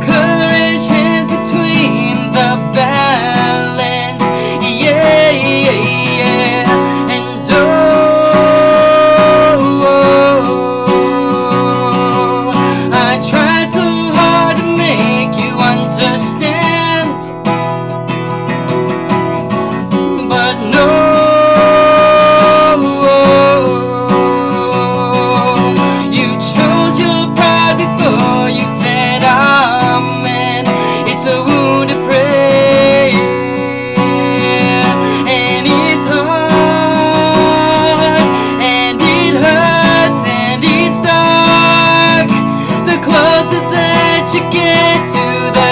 could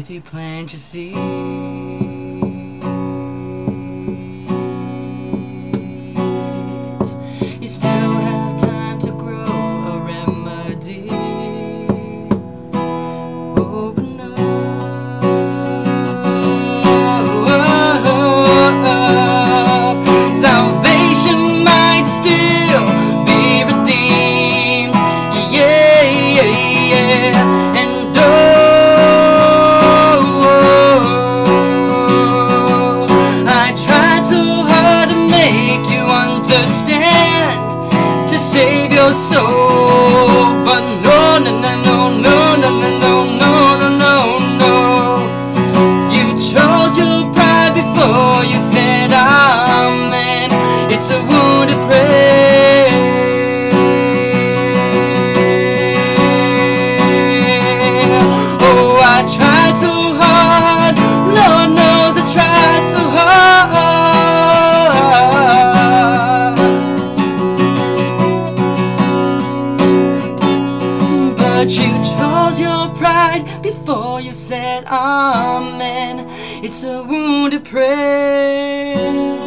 If you plant your seed. so It's a wounded prayer.